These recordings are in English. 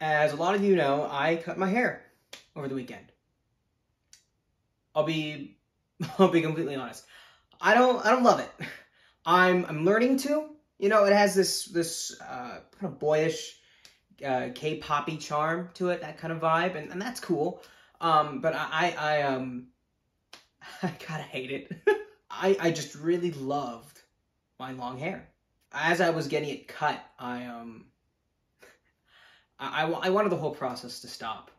As a lot of you know, I cut my hair over the weekend. I'll be I'll be completely honest. I don't I don't love it. I'm I'm learning to. You know, it has this this uh, kind of boyish uh, K-poppy charm to it, that kind of vibe, and, and that's cool. Um, but I, I, I um I of hate it. I I just really loved my long hair. As I was getting it cut, I um I, I, I wanted the whole process to stop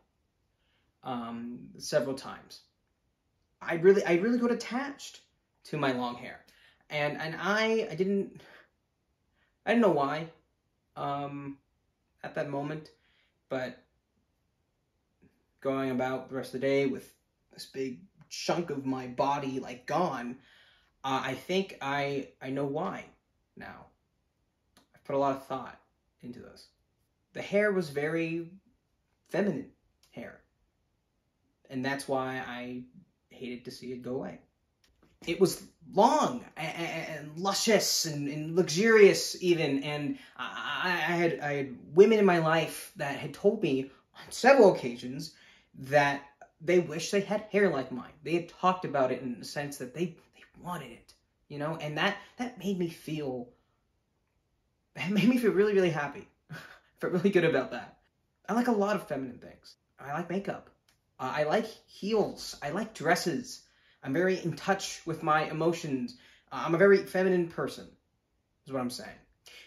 um, several times. I really I really got attached to my long hair, and and I I didn't I didn't know why um, at that moment, but going about the rest of the day with this big chunk of my body like gone, uh, I think I I know why now. I've put a lot of thought into this the hair was very feminine hair. And that's why I hated to see it go away. It was long and, luscious and, luxurious even, and I, I, had I had women in my life that had told me on several occasions that they wish they had hair like mine. They had talked about it in the sense that they, they wanted it, you know, and that that made me feel that made me feel really really happy felt really good about that. I like a lot of feminine things. I like makeup. Uh, I like heels. I like dresses. I'm very in touch with my emotions. Uh, I'm a very feminine person, is what I'm saying.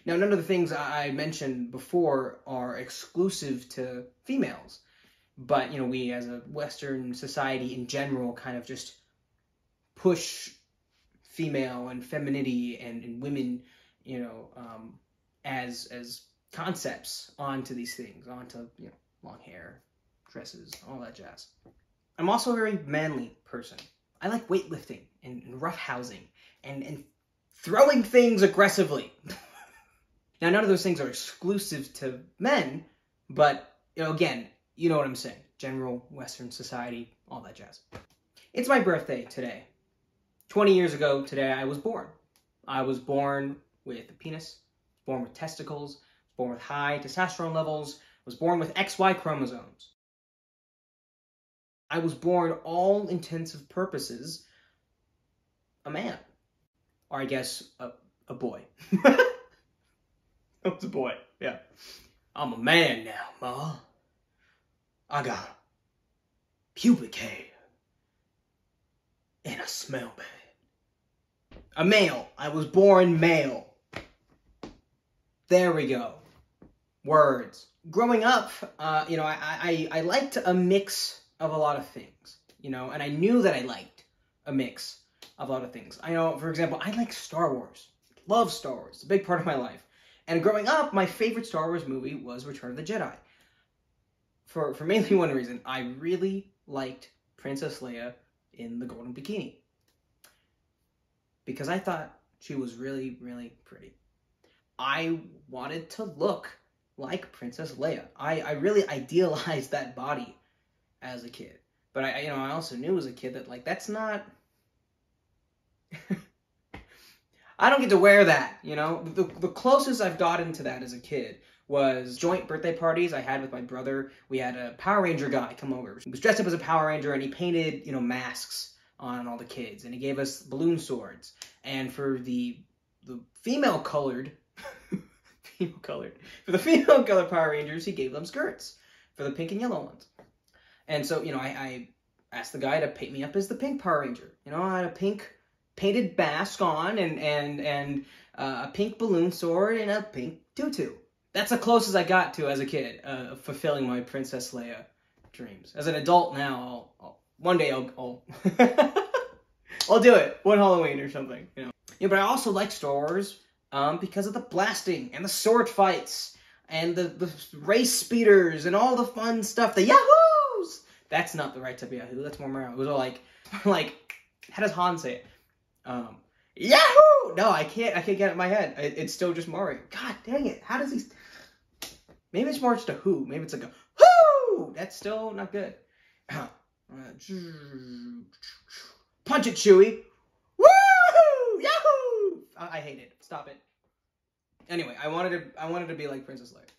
Now, none of the things I mentioned before are exclusive to females, but, you know, we as a Western society in general kind of just push female and femininity and, and women, you know, um, as as concepts onto these things, onto you know long hair, dresses, all that jazz. I'm also a very manly person. I like weightlifting and, roughhousing and, and throwing things aggressively. now, none of those things are exclusive to men, but you know, again, you know what I'm saying. General Western society, all that jazz. It's my birthday today. 20 years ago today, I was born. I was born with a penis, born with testicles, born with high testosterone levels, was born with XY chromosomes. I was born, all intensive purposes, a man. Or I guess a, a boy. I was a boy, yeah. I'm a man now, Ma. I got pubic hair and a smell bad. A male. I was born male. There we go words. Growing up, uh, you know, I, I, I liked a mix of a lot of things, you know, and I knew that I liked a mix of a lot of things. I know, for example, I like Star Wars. Love Star Wars. It's a big part of my life. And growing up, my favorite Star Wars movie was Return of the Jedi. For, for mainly one reason, I really liked Princess Leia in the golden bikini. Because I thought she was really, really pretty. I wanted to look like Princess Leia. I, I really idealized that body as a kid. But I, you know, I also knew as a kid that like that's not. I don't get to wear that, you know. The the closest I've gotten to that as a kid was joint birthday parties I had with my brother. We had a Power Ranger guy come over. He was dressed up as a Power Ranger and he painted, you know, masks on all the kids and he gave us balloon swords. And for the the female colored female colored. For the female colored Power Rangers, he gave them skirts for the pink and yellow ones. And so, you know, I, I asked the guy to paint me up as the pink Power Ranger. You know, I had a pink painted mask on and and and uh, a pink balloon sword and a pink tutu. That's the closest I got to as a kid, uh, fulfilling my Princess Leia dreams. As an adult now, I'll, I'll one day I'll I'll, I'll do it one Halloween or something. You know. Yeah, but I also like Star Wars um, because of the blasting and the sword fights and the, the race speeders and all the fun stuff. The yahoos! That's not the right type of yahoo. That's more Mario. It was all like, like, how does Han say it? Um, yahoo! No, I can't. I can't get it in my head. It, it's still just Mario. God dang it! How does he? Maybe it's more just a who. Maybe it's like a whoo. That's still not good. Uh, punch it, Chewie. I, I hate it. Stop it. Anyway, I wanted to I wanted to be like Princess Leia.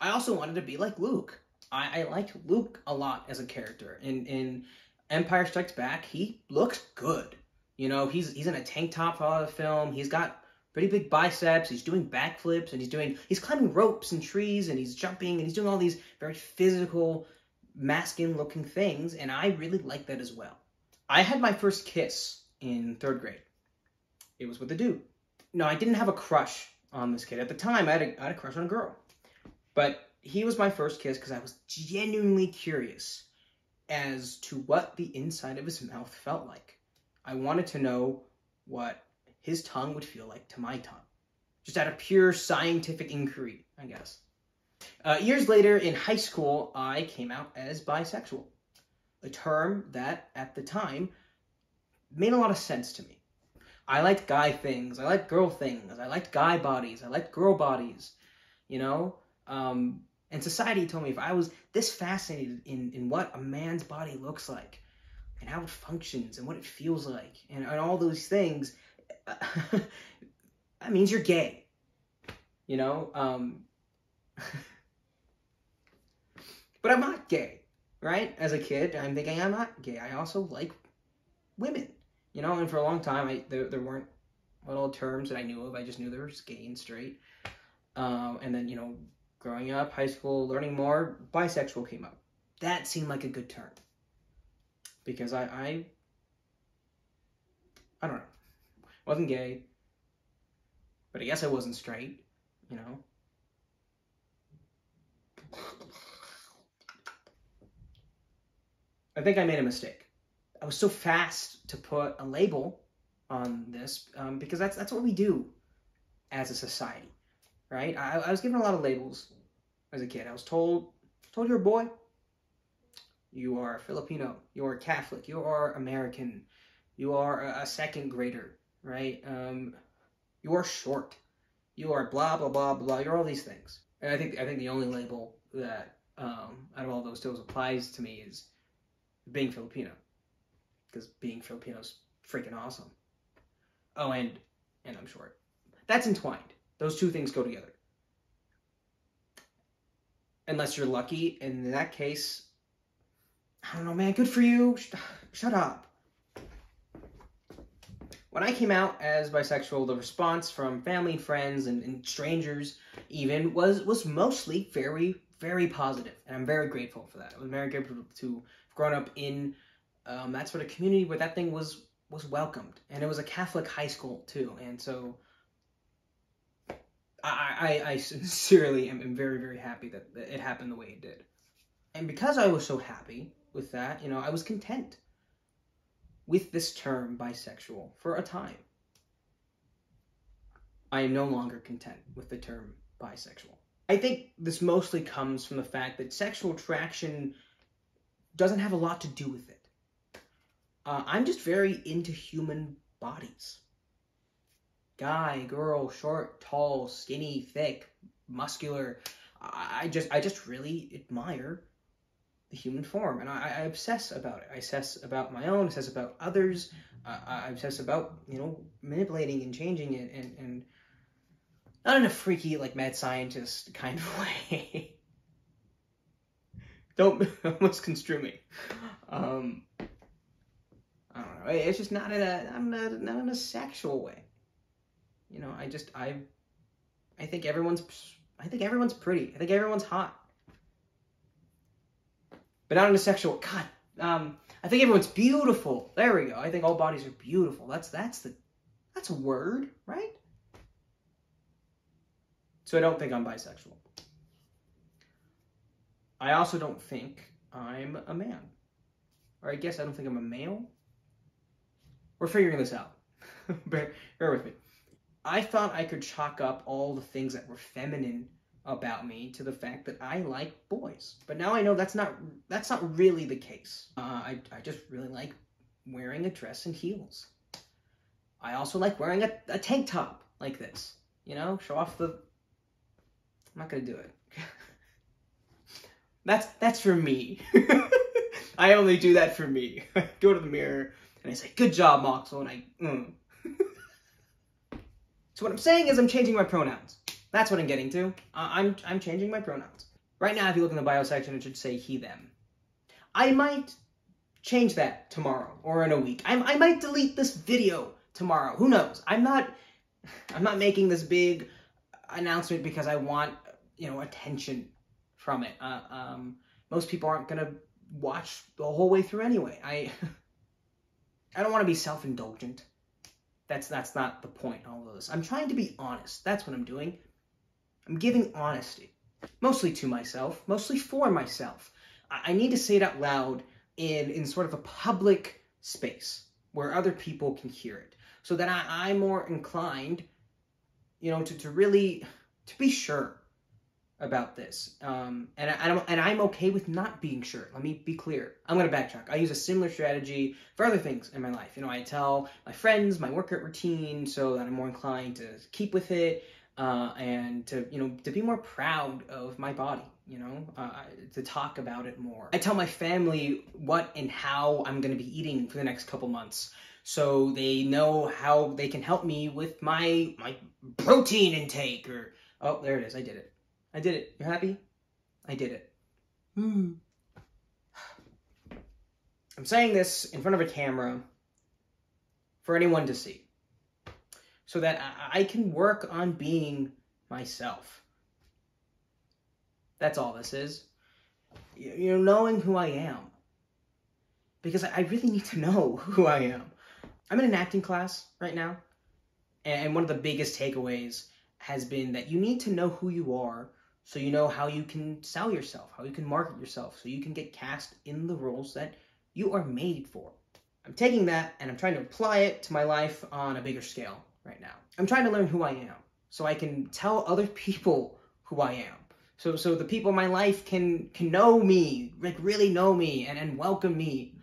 I also wanted to be like Luke. I, I liked Luke a lot as a character. In in Empire Strikes Back, he looks good. You know, he's he's in a tank top for all the film. He's got pretty big biceps. He's doing backflips and he's doing he's climbing ropes and trees and he's jumping and he's doing all these very physical, masculine looking things. And I really like that as well. I had my first kiss in third grade. It was with a dude. No, I didn't have a crush on this kid at the time. I had a, I had a crush on a girl, but he was my first kiss because I was genuinely curious as to what the inside of his mouth felt like. I wanted to know what his tongue would feel like to my tongue. Just out of pure scientific inquiry, I guess. Uh, years later, in high school, I came out as bisexual. A term that, at the time, made a lot of sense to me. I liked guy things. I liked girl things. I liked guy bodies. I liked girl bodies. You know? Um, and society told me if I was this fascinated in, in what a man's body looks like and how it functions and what it feels like and, and all those things, that means you're gay. You know? Um, but I'm not gay, right? As a kid, I'm thinking I'm not gay. I also like women, you know? And for a long time, I there, there weren't little terms that I knew of. I just knew there was gay and straight. Um, and then, you know, growing up, high school, learning more, bisexual came up. That seemed like a good term. Because I, I, I don't know, wasn't gay, but I guess I wasn't straight, you know. I think I made a mistake. I was so fast to put a label on this um, because that's that's what we do as a society right? I, I was given a lot of labels as a kid. I was told, told you're a boy, you are Filipino, you are Catholic, you are American, you are a, a second grader, right? Um, you are short, you are blah blah blah blah. You're all these things, and I think I think the only label that um, out of all those still applies to me is being Filipino, because being Filipino is freaking awesome. Oh, and and I'm short. That's entwined. Those two things go together. Unless you're lucky, and in that case, I don't know, man, good for you. Shut up. When I came out as bisexual, the response from family friends and, and strangers even was was mostly very, very positive, and I'm very grateful for that. I was very grateful to have grown up in um, that sort of community where that thing was was welcomed, and it was a Catholic high school too, and so I, I, I sincerely am, am very, very happy that, that it happened the way it did. And because I was so happy with that, you know, I was content with this term bisexual for a time. I am no longer content with the term bisexual. I think this mostly comes from the fact that sexual attraction doesn't have a lot to do with it. Uh, I'm just very into human bodies guy, girl, short, tall, skinny, thick, muscular. I just I just really admire the human form, and I, I obsess about it. I obsess about my own, obsess about others. Uh, I obsess about you know manipulating and changing it, and and not in a freaky like mad scientist kind of way. Don't almost construe me. Um, I don't know. It's just not in a a, not in a sexual way you know, I just I I think everyone's I think everyone's pretty. I think everyone's hot. But not in a sexual God. Um, I think everyone's beautiful. There we go. I think all bodies are beautiful. That's that's the that's a word, right? So I don't think I'm bisexual. I also don't think I'm a man. Or I guess I don't think I'm a male. We're figuring this out. bear, bear with me. I thought I could chalk up all the things that were feminine about me to the fact that I like boys. But now I know that's not that's not really the case. Uh, I I just really like wearing a dress and heels. I also like wearing a, a tank top like this. You know, show off the. I'm not gonna do it. that's that's for me. I only do that for me. Go to the mirror and I say, "Good job, Maksil," and I. Mm. So what I'm saying is I'm changing my pronouns. That's what I'm getting to. I'm, I'm changing my pronouns. Right now, if you look in the bio section, it should say he, them. I might change that tomorrow or in a week. I, I might delete this video tomorrow. Who knows? I'm not, I'm not making this big announcement because I want, you know, attention from it. Uh, um, most people aren't gonna watch the whole way through anyway. I, I don't want to be self-indulgent. That's that's not the point. All of this. I'm trying to be honest. That's what I'm doing. I'm giving honesty, mostly to myself, mostly for myself. I, I need to say it out loud in in sort of a public space where other people can hear it, so that I, I'm more inclined, you know, to to really to be sure about this. Um, and, I, am and I'm okay with not being sure. Let me be clear. I'm going to backtrack. I use a similar strategy for other things in my life. You know, I tell my friends my workout routine so that I'm more inclined to keep with it uh, and to, you know, to be more proud of my body, you know, uh, to talk about it more. I tell my family what and how I'm going to be eating for the next couple months so they know how they can help me with my my protein intake or oh there it is i did it I did it. You happy? I did it. Hmm. I'm saying this in front of a camera for anyone to see so that I, can work on being myself. That's all this is. You know, knowing who I am. Because I really need to know who I am. I'm in an acting class right now, and one of the biggest takeaways has been that you need to know who you are so you know how you can sell yourself, how you can market yourself, so you can get cast in the roles that you are made for. I'm taking that and I'm trying to apply it to my life on a bigger scale right now. I'm trying to learn who I am so I can tell other people who I am. So so the people in my life can can know me, like really know me and, and welcome me.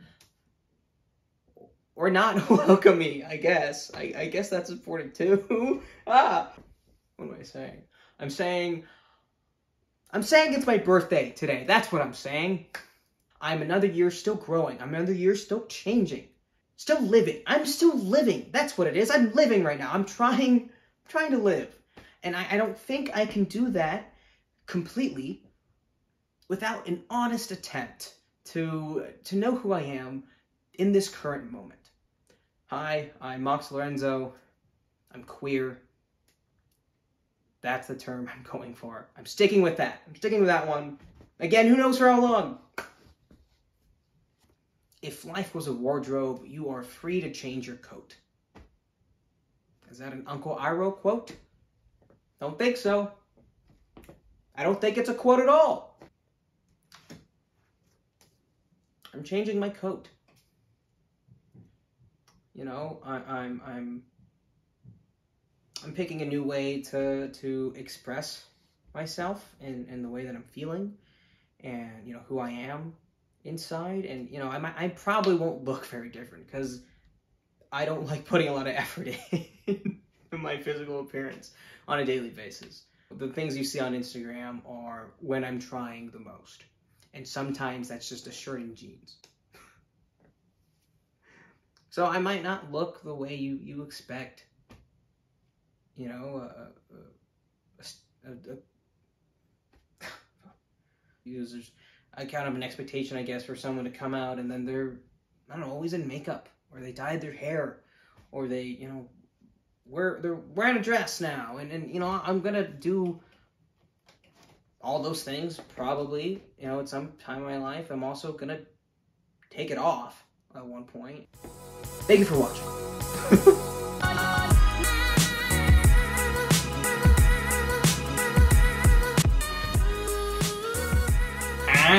Or not welcome me, I guess. I, I guess that's important too. ah. What am I saying? I'm saying I'm saying it's my birthday today. That's what I'm saying. I'm another year still growing. I'm another year still changing. Still living. I'm still living. That's what it is. I'm living right now. I'm trying trying to live. And I, I don't think I can do that completely without an honest attempt to to know who I am in this current moment. Hi, I'm Max Lorenzo. I'm queer. That's the term I'm going for. I'm sticking with that. I'm sticking with that one. Again, who knows for how long? If life was a wardrobe, you are free to change your coat. Is that an Uncle Iroh quote? Don't think so. I don't think it's a quote at all. I'm changing my coat. You know, I, I'm I'm I'm picking a new way to to express myself and, in the way that I'm feeling and you know who I am inside and you know I I probably won't look very different because I don't like putting a lot of effort in my physical appearance on a daily basis. The things you see on Instagram are when I'm trying the most. And sometimes that's just a shirt and jeans. so I might not look the way you, you expect you know, a, a, kind of an expectation, I guess, for someone to come out and then they're, I don't know, always in makeup, or they dyed their hair, or they, you know, wear they're wearing a dress now, and and you know, I'm gonna do all those things probably, you know, at some time in my life. I'm also gonna take it off at one point. Thank you for watching.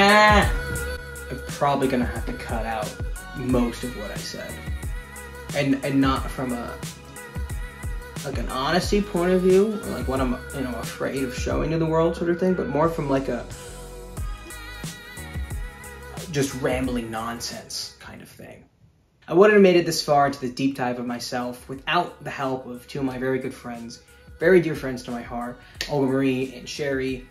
I'm probably gonna have to cut out most of what I said. And and not from a like an honesty point of view, like what I'm you know afraid of showing to the world sort of thing, but more from like a just rambling nonsense kind of thing. I wouldn't have made it this far into the deep dive of myself without the help of two of my very good friends, very dear friends to my heart, Olga Marie and Sherry.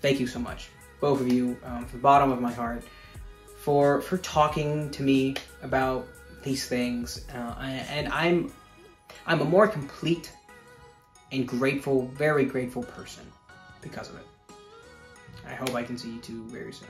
Thank you so much both of you um, from the bottom of my heart for for talking to me about these things, uh, and I'm I'm a more complete and grateful, very grateful person because of it. I hope I can see you two very soon.